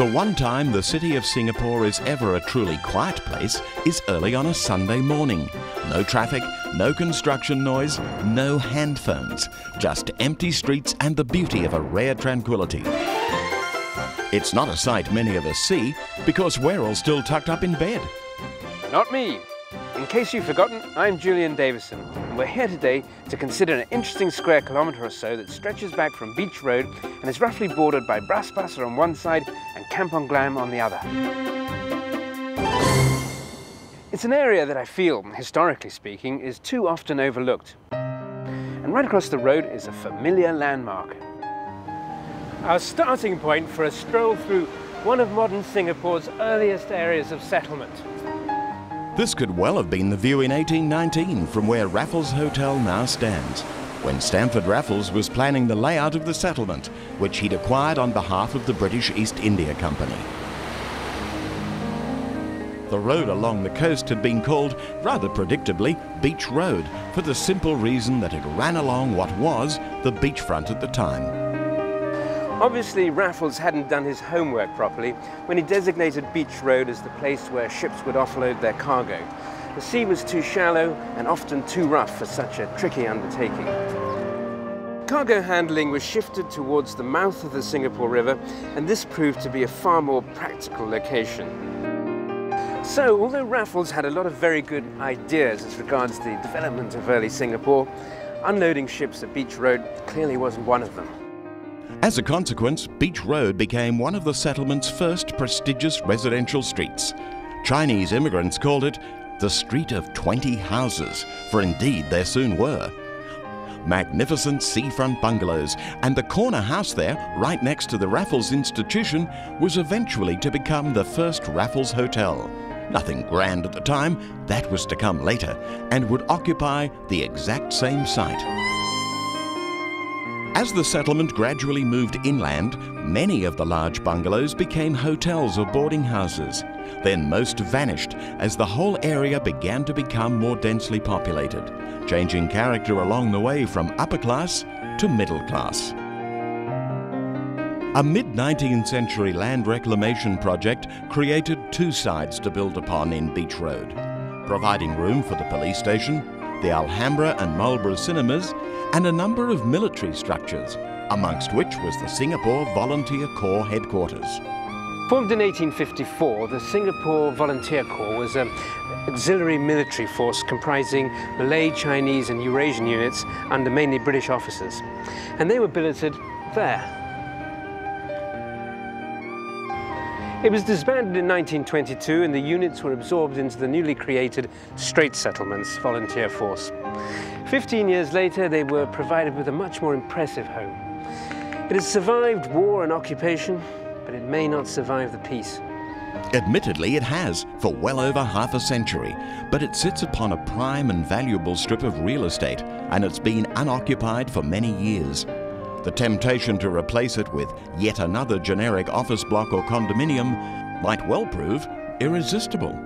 The one time the city of Singapore is ever a truly quiet place is early on a Sunday morning. No traffic, no construction noise, no handphones, just empty streets and the beauty of a rare tranquility. It's not a sight many of us see because we're all still tucked up in bed. Not me. In case you've forgotten, I'm Julian Davison, and we're here today to consider an interesting square kilometre or so that stretches back from Beach Road and is roughly bordered by Bras Basah on one side and Kampong Glam on the other. It's an area that I feel, historically speaking, is too often overlooked. And right across the road is a familiar landmark. Our starting point for a stroll through one of modern Singapore's earliest areas of settlement. This could well have been the view in 1819 from where Raffles Hotel now stands, when Stamford Raffles was planning the layout of the settlement, which he'd acquired on behalf of the British East India Company. The road along the coast had been called, rather predictably, Beach Road, for the simple reason that it ran along what was the beachfront at the time. Obviously, Raffles hadn't done his homework properly when he designated Beach Road as the place where ships would offload their cargo. The sea was too shallow and often too rough for such a tricky undertaking. Cargo handling was shifted towards the mouth of the Singapore River, and this proved to be a far more practical location. So, although Raffles had a lot of very good ideas as regards the development of early Singapore, unloading ships at Beach Road clearly wasn't one of them. As a consequence, Beach Road became one of the settlement's first prestigious residential streets. Chinese immigrants called it the Street of 20 Houses, for indeed there soon were. Magnificent seafront bungalows, and the corner house there, right next to the Raffles Institution, was eventually to become the first Raffles Hotel. Nothing grand at the time, that was to come later, and would occupy the exact same site. As the settlement gradually moved inland, many of the large bungalows became hotels or boarding houses. Then most vanished as the whole area began to become more densely populated, changing character along the way from upper class to middle class. A mid 19th century land reclamation project created two sides to build upon in Beach Road, providing room for the police station, the Alhambra and Marlborough cinemas, and a number of military structures, amongst which was the Singapore Volunteer Corps headquarters. Formed in 1854, the Singapore Volunteer Corps was an auxiliary military force comprising Malay, Chinese and Eurasian units under mainly British officers. And they were billeted there. It was disbanded in 1922 and the units were absorbed into the newly created Straits Settlements Volunteer Force. Fifteen years later, they were provided with a much more impressive home. It has survived war and occupation, but it may not survive the peace. Admittedly, it has, for well over half a century, but it sits upon a prime and valuable strip of real estate, and it's been unoccupied for many years. The temptation to replace it with yet another generic office block or condominium might well prove irresistible.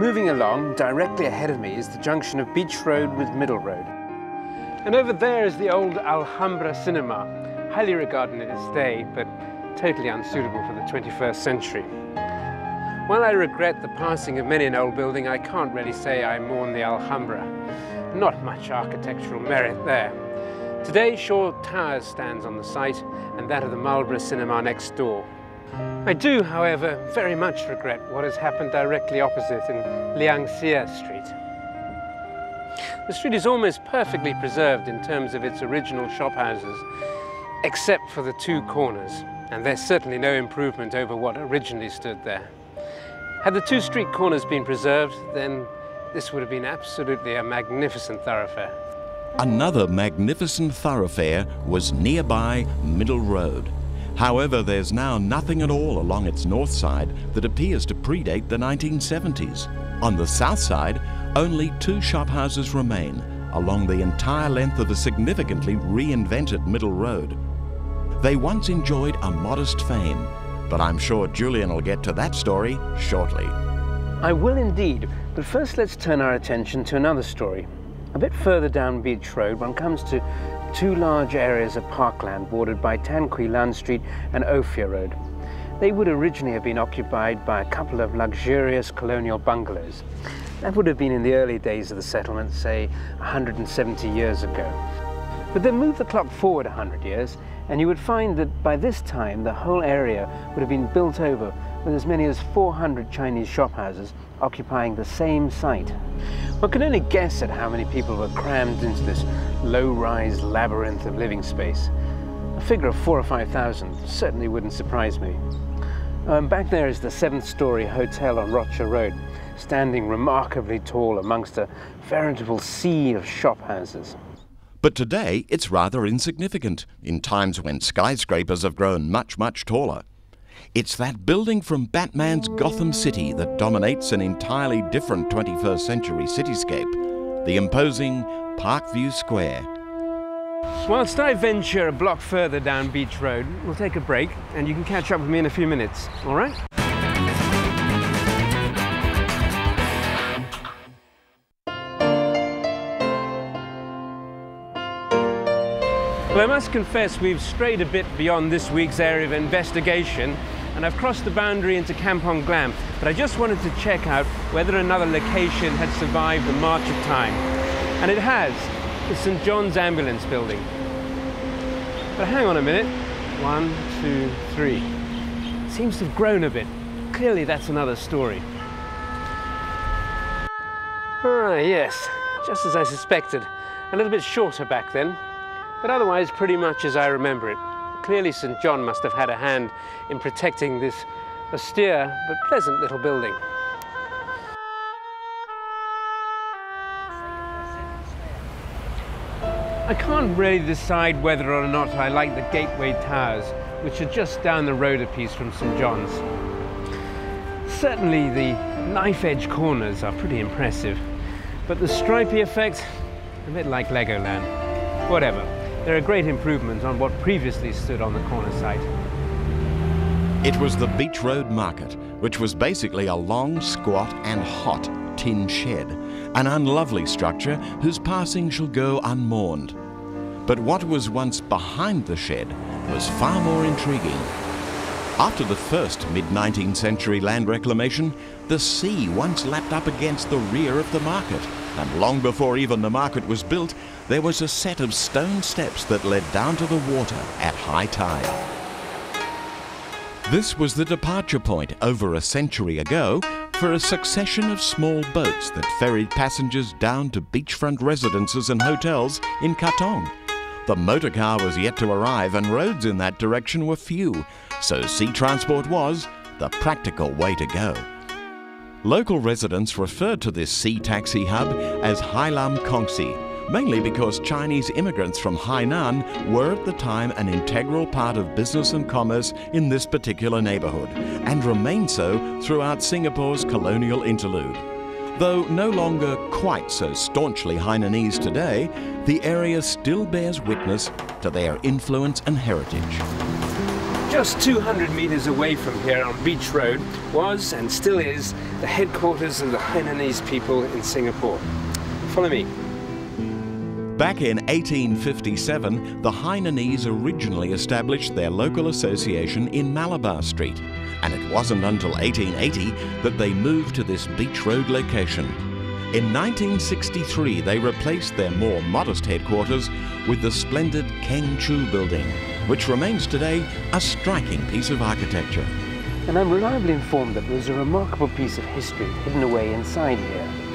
Moving along, directly ahead of me is the junction of Beach Road with Middle Road. And over there is the old Alhambra Cinema, highly regarded in its day, but totally unsuitable for the 21st century. While I regret the passing of many an old building, I can't really say I mourn the Alhambra. Not much architectural merit there. Today, Shaw Towers stands on the site, and that of the Marlborough Cinema next door. I do, however, very much regret what has happened directly opposite in Liang Seah Street. The street is almost perfectly preserved in terms of its original shophouses, except for the two corners, and there's certainly no improvement over what originally stood there. Had the two street corners been preserved, then this would have been absolutely a magnificent thoroughfare. Another magnificent thoroughfare was nearby Middle Road. However, there's now nothing at all along its north side that appears to predate the 1970s. On the south side, only two shophouses remain along the entire length of the significantly reinvented Middle Road. They once enjoyed a modest fame, but I'm sure Julian will get to that story shortly. I will indeed, but first let's turn our attention to another story. A bit further down Beach Road, one comes to two large areas of parkland bordered by Tan Quee Lan Street and Ophir Road. They would originally have been occupied by a couple of luxurious colonial bungalows. That would have been in the early days of the settlement, say 170 years ago. But then move the clock forward 100 years, and you would find that by this time the whole area would have been built over with as many as 400 Chinese shophouses occupying the same site. One can only guess at how many people were crammed into this low-rise labyrinth of living space. A figure of four or 5,000 certainly wouldn't surprise me. Um, back there is the seventh-story hotel on Rochor Road, standing remarkably tall amongst a veritable sea of shop houses. But today it's rather insignificant in times when skyscrapers have grown much, much taller. It's that building from Batman's Gotham City that dominates an entirely different 21st century cityscape, the imposing Parkview Square. Whilst I venture a block further down Beach Road, we'll take a break and you can catch up with me in a few minutes, all right? Well, I must confess we've strayed a bit beyond this week's area of investigation and I've crossed the boundary into Kampong Glam, but I just wanted to check out whether another location had survived the march of time. And it has, the St. John's Ambulance Building. But hang on a minute. One, two, three. Seems to have grown a bit. Clearly that's another story. Ah, yes, just as I suspected. A little bit shorter back then, but otherwise pretty much as I remember it. Clearly St. John must have had a hand in protecting this austere but pleasant little building. I can't really decide whether or not I like the Gateway Towers, which are just down the road a piece from St John's. Certainly the knife-edge corners are pretty impressive, but the stripy effect, a bit like Legoland. Whatever, they're a great improvement on what previously stood on the corner site. It was the Beach Road Market, which was basically a long, squat and hot tin shed, an unlovely structure whose passing shall go unmourned. But what was once behind the shed was far more intriguing. After the first mid-19th century land reclamation, the sea once lapped up against the rear of the market, and long before even the market was built, there was a set of stone steps that led down to the water at high tide. This was the departure point over a century ago for a succession of small boats that ferried passengers down to beachfront residences and hotels in Katong. The motorcar was yet to arrive and roads in that direction were few, so sea transport was the practical way to go. Local residents referred to this sea taxi hub as Hailam Kongsi, mainly because Chinese immigrants from Hainan were at the time an integral part of business and commerce in this particular neighborhood, and remain so throughout Singapore's colonial interlude. Though no longer quite so staunchly Hainanese today, the area still bears witness to their influence and heritage. Just 200 meters away from here on Beach Road was and still is the headquarters of the Hainanese people in Singapore. Follow me. Back in 1857, the Hainanese originally established their local association in Malabar Street, and it wasn't until 1880 that they moved to this Beach Road location. In 1963, they replaced their more modest headquarters with the splendid Kheng Chiu building, which remains today a striking piece of architecture. And I'm reliably informed that there's a remarkable piece of history hidden away inside here.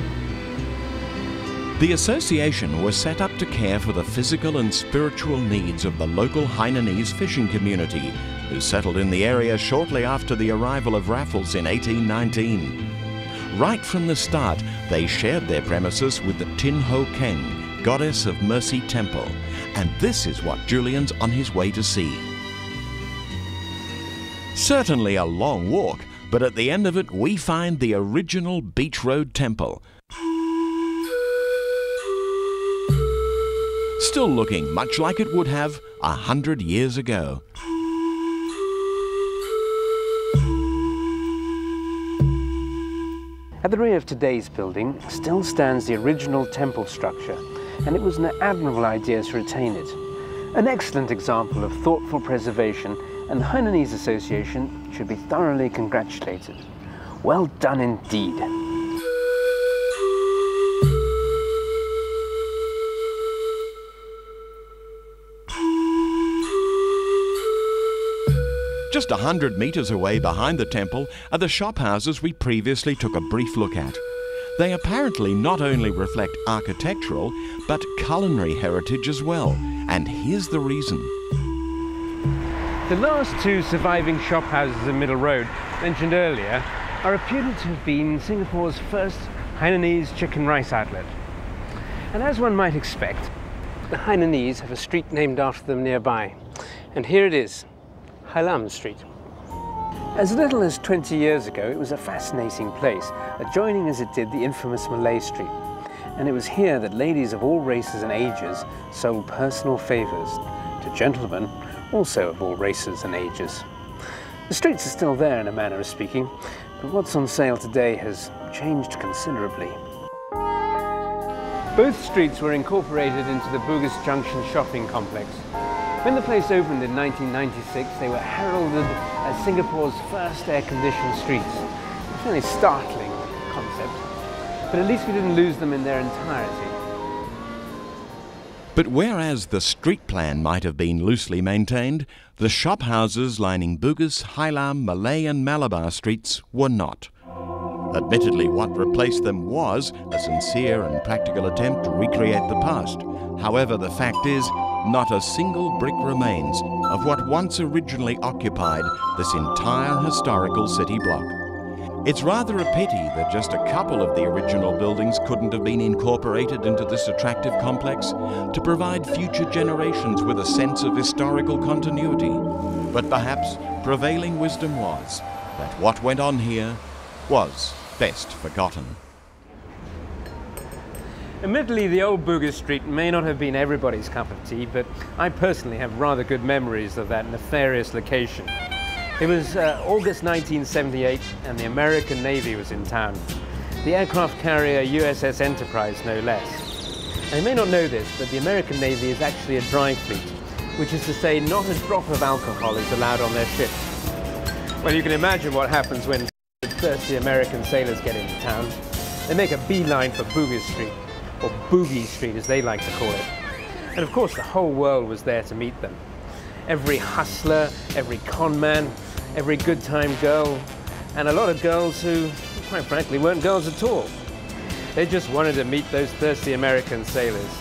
The association was set up to care for the physical and spiritual needs of the local Hainanese fishing community, who settled in the area shortly after the arrival of Raffles in 1819. Right from the start, they shared their premises with the Tin Ho Keng, goddess of Mercy Temple, and this is what Julian's on his way to see. Certainly a long walk, but at the end of it we find the original Beach Road Temple, still looking much like it would have a hundred years ago. At the rear of today's building still stands the original temple structure, and it was an admirable idea to retain it. An excellent example of thoughtful preservation and the Hainanese Association should be thoroughly congratulated. Well done indeed. Just a hundred metres away behind the temple are the shop houses we previously took a brief look at. They apparently not only reflect architectural, but culinary heritage as well. And here's the reason. The last two surviving shop houses in Middle Road, mentioned earlier, are reputed to have been Singapore's first Hainanese chicken rice outlet. And as one might expect, the Hainanese have a street named after them nearby. And here it is, Hylam Street. As little as 20 years ago, it was a fascinating place, adjoining as it did the infamous Malay Street. And it was here that ladies of all races and ages sold personal favours to gentlemen also of all races and ages. The streets are still there in a manner of speaking, but what's on sale today has changed considerably. Both streets were incorporated into the Bugis Junction shopping complex, when the place opened in 1996, they were heralded as Singapore's first air-conditioned streets. A fairly startling concept, but at least we didn't lose them in their entirety. But whereas the street plan might have been loosely maintained, the shop houses lining Bugis, Hailam, Malay and Malabar streets were not. Admittedly, what replaced them was a sincere and practical attempt to recreate the past. However, the fact is, not a single brick remains of what once originally occupied this entire historical city block. It's rather a pity that just a couple of the original buildings couldn't have been incorporated into this attractive complex to provide future generations with a sense of historical continuity. But perhaps prevailing wisdom was that what went on here was best forgotten. Admittedly, the old Bugis Street may not have been everybody's cup of tea, but I personally have rather good memories of that nefarious location. It was uh, August 1978 and the American Navy was in town. The aircraft carrier USS Enterprise, no less. And you may not know this, but the American Navy is actually a dry fleet, which is to say not a drop of alcohol is allowed on their ships. Well, you can imagine what happens when thirsty American sailors get into town. They make a beeline for Bugis Street, or Boogie Street as they like to call it. And of course the whole world was there to meet them. Every hustler, every conman, every good time girl, and a lot of girls who, quite frankly, weren't girls at all. They just wanted to meet those thirsty American sailors.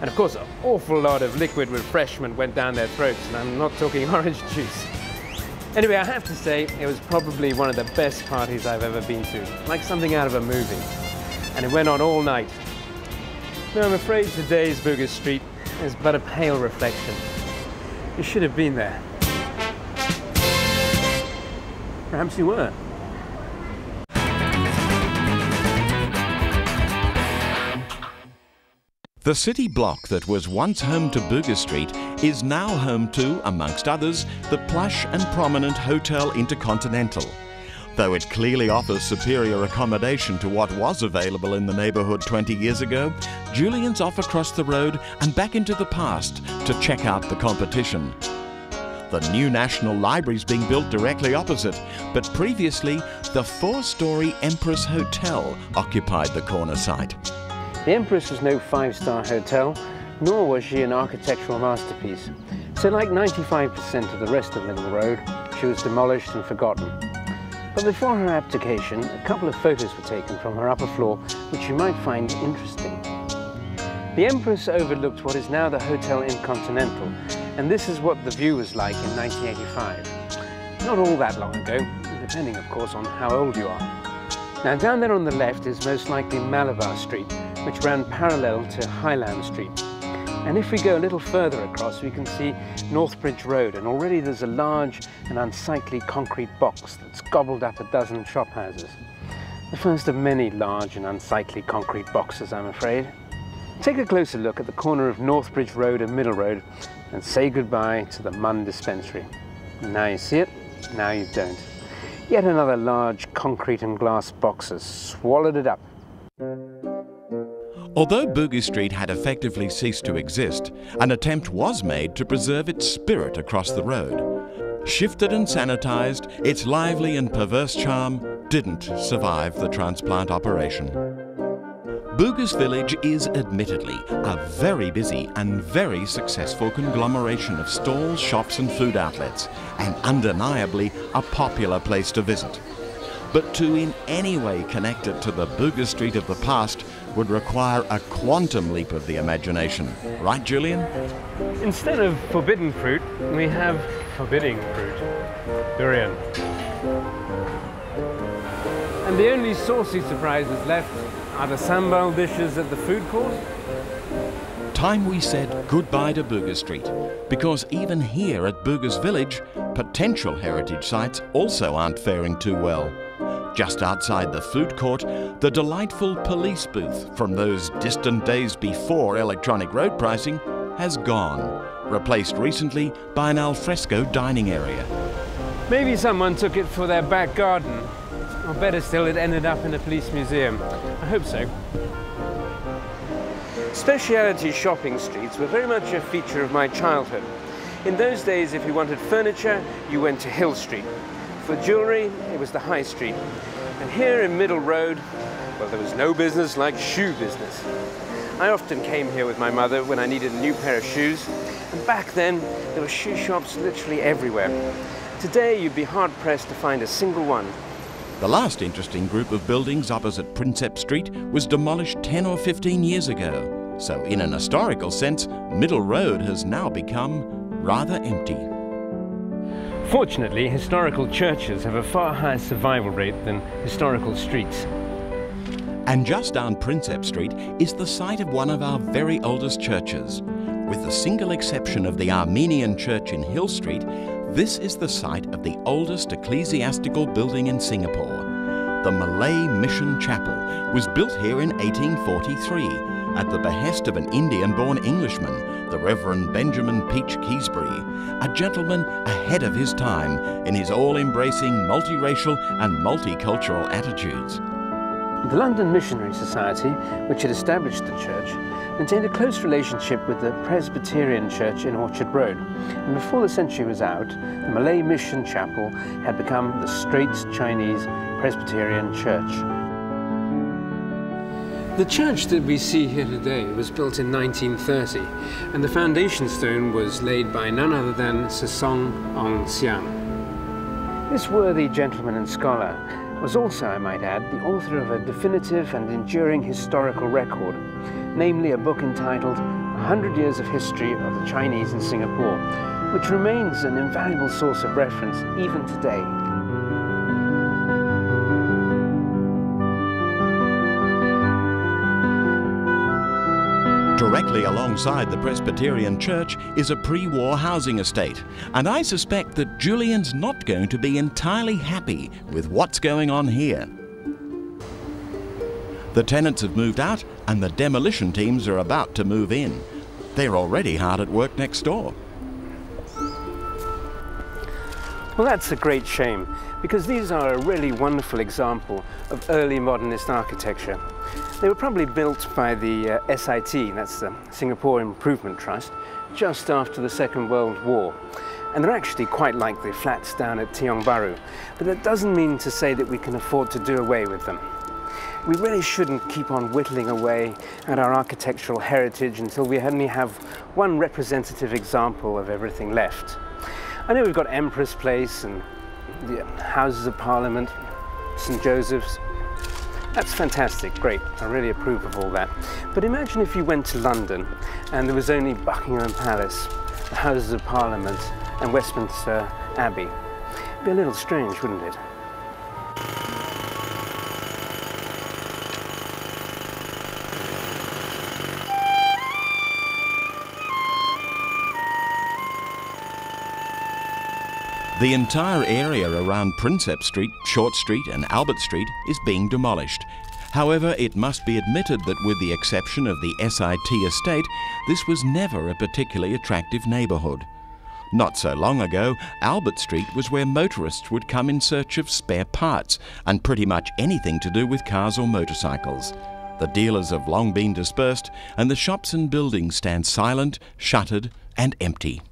And of course, an awful lot of liquid refreshment went down their throats, and I'm not talking orange juice. Anyway, I have to say, it was probably one of the best parties I've ever been to, like something out of a movie. And it went on all night, no, I'm afraid today's Bugis Street is but a pale reflection. You should have been there. Perhaps you were. The city block that was once home to Bugis Street is now home to, amongst others, the plush and prominent Hotel Intercontinental though it clearly offers superior accommodation to what was available in the neighbourhood 20 years ago, Julian's off across the road and back into the past to check out the competition. The new National Library is being built directly opposite, but previously the four-storey Empress Hotel occupied the corner site. The Empress was no five-star hotel, nor was she an architectural masterpiece. So like 95% of the rest of Middle Road, she was demolished and forgotten. But before her abdication, a couple of photos were taken from her upper floor, which you might find interesting. The Empress overlooked what is now the Hotel Intercontinental, and this is what the view was like in 1985. Not all that long ago, depending of course on how old you are. Now down there on the left is most likely Malabar Street, which ran parallel to Hylam Street. And if we go a little further across, we can see Northbridge Road, and already there's a large and unsightly concrete box that's gobbled up a dozen shop houses. The first of many large and unsightly concrete boxes, I'm afraid. Take a closer look at the corner of Northbridge Road and Middle Road and say goodbye to the Mun Dispensary. Now you see it, now you don't. Yet another large concrete and glass box has swallowed it up. Although Bugis Street had effectively ceased to exist, an attempt was made to preserve its spirit across the road. Shifted and sanitized, its lively and perverse charm didn't survive the transplant operation. Bugis Village is admittedly a very busy and very successful conglomeration of stalls, shops and food outlets, and undeniably a popular place to visit. But to in any way connect it to the Bugis Street of the past would require a quantum leap of the imagination. Right, Julian? Instead of forbidden fruit, we have forbidding fruit. Durian. And the only saucy surprises left are the sambal dishes at the food court. Time we said goodbye to Bugis Street, because even here at Bugis Village, potential heritage sites also aren't faring too well. Just outside the food court, the delightful police booth from those distant days before electronic road pricing has gone, replaced recently by an alfresco dining area. Maybe someone took it for their back garden or better still, it ended up in a police museum. I hope so. Speciality shopping streets were very much a feature of my childhood. In those days, if you wanted furniture, you went to Hill Street. For jewellery, it was the High Street. And here in Middle Road, well, there was no business like shoe business. I often came here with my mother when I needed a new pair of shoes, and back then, there were shoe shops literally everywhere. Today, you'd be hard-pressed to find a single one. The last interesting group of buildings opposite Prinsep Street was demolished 10 or 15 years ago. So in an historical sense, Middle Road has now become rather empty. Fortunately, historical churches have a far higher survival rate than historical streets. And just down Prinsep Street is the site of one of our very oldest churches. With the single exception of the Armenian church in Hill Street, this is the site of the oldest ecclesiastical building in Singapore. The Malay Mission Chapel was built here in 1843 at the behest of an Indian-born Englishman, the Reverend Benjamin Peach Keasberry, a gentleman ahead of his time in his all-embracing multiracial and multicultural attitudes. The London Missionary Society, which had established the church, maintained a close relationship with the Presbyterian Church in Orchard Road. And before the century was out, the Malay Mission Chapel had become the Straits Chinese Presbyterian Church. The church that we see here today was built in 1930, and the foundation stone was laid by none other than Sir Song Ong Siang. This worthy gentleman and scholar was also, I might add, the author of a definitive and enduring historical record, namely a book entitled 100 Years of History of the Chinese in Singapore, which remains an invaluable source of reference even today. Directly alongside the Presbyterian Church is a pre-war housing estate, and I suspect that Julian's not going to be entirely happy with what's going on here. The tenants have moved out and the demolition teams are about to move in. They're already hard at work next door. Well, that's a great shame because these are a really wonderful example of early modernist architecture. They were probably built by the uh, SIT, that's the Singapore Improvement Trust, just after the Second World War. And they're actually quite like the flats down at Tiong Bahru. But that doesn't mean to say that we can afford to do away with them. We really shouldn't keep on whittling away at our architectural heritage until we only have one representative example of everything left. I know we've got Empress Place and the Houses of Parliament, St Joseph's, that's fantastic, great. I really approve of all that. But imagine if you went to London and there was only Buckingham Palace, the Houses of Parliament and Westminster Abbey. It'd be a little strange, wouldn't it? The entire area around Prinsep Street, Short Street and Albert Street is being demolished. However, it must be admitted that with the exception of the SIT estate, this was never a particularly attractive neighbourhood. Not so long ago, Albert Street was where motorists would come in search of spare parts and pretty much anything to do with cars or motorcycles. The dealers have long been dispersed, and the shops and buildings stand silent, shuttered, and empty.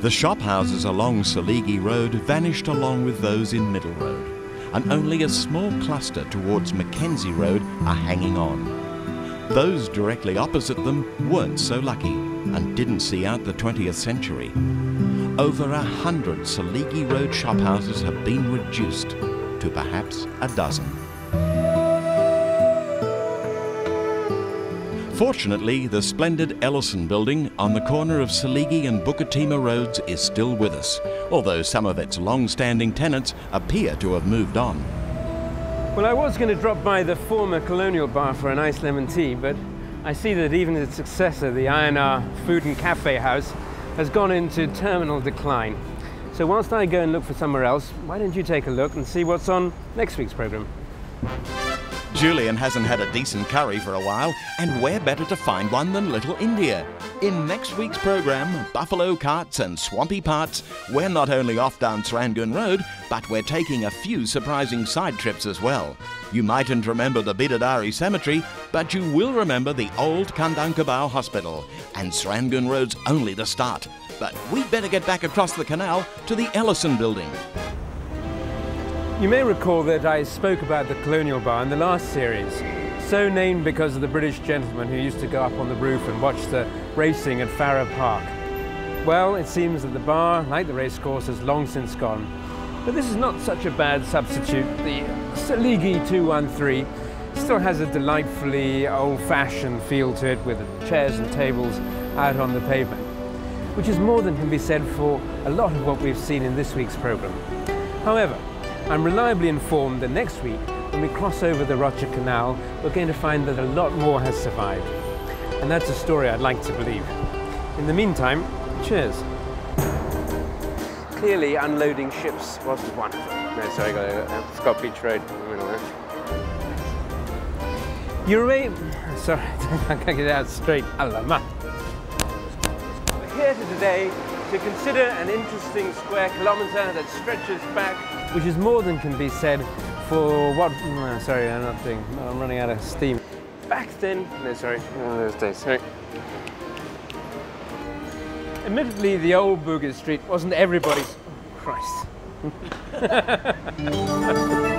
The shop houses along Selegie Road vanished along with those in Middle Road, and only a small cluster towards Mackenzie Road are hanging on. Those directly opposite them weren't so lucky and didn't see out the 20th century. Over a hundred Selegie Road shop houses have been reduced to perhaps a dozen. Fortunately, the splendid Ellison building on the corner of Selegie and Bukit Timah Roads is still with us, although some of its long-standing tenants appear to have moved on. Well, I was going to drop by the former colonial bar for an nice lemon tea, but I see that even its successor, the INR Food and Cafe House, has gone into terminal decline. So whilst I go and look for somewhere else, why don't you take a look and see what's on next week's programme? Julian hasn't had a decent curry for a while, and where better to find one than Little India? In next week's programme, Buffalo Carts and Swampy Parts, we're not only off down Serangoon Road, but we're taking a few surprising side trips as well. You mightn't remember the Bidadari Cemetery, but you will remember the old Kandang Kerbau Hospital, and Serangoon Road's only the start. But we'd better get back across the canal to the Ellison building. You may recall that I spoke about the Colonial Bar in the last series, so named because of the British gentleman who used to go up on the roof and watch the racing at Farrer Park. Well, it seems that the bar, like the racecourse, has long since gone. But this is not such a bad substitute. The Selegie 213 still has a delightfully old-fashioned feel to it with chairs and tables out on the pavement, which is more than can be said for a lot of what we've seen in this week's programme. However, I'm reliably informed that next week, when we cross over the Rochor Canal, we're going to find that a lot more has survived. And that's a story I'd like to believe. In the meantime, cheers. Clearly, unloading ships wasn't one of them. No, sorry, I got uh, Scott Beach Road in the middle there. You're Sorry, I can't get it out straight. Alama. We're here today to consider an interesting square kilometre that stretches back, which is more than can be said for what, no, sorry, I'm not doing, I'm running out of steam. Back then, no, sorry, no, those days, sorry. Admittedly, the old Bugis Street wasn't everybody's, oh, Christ.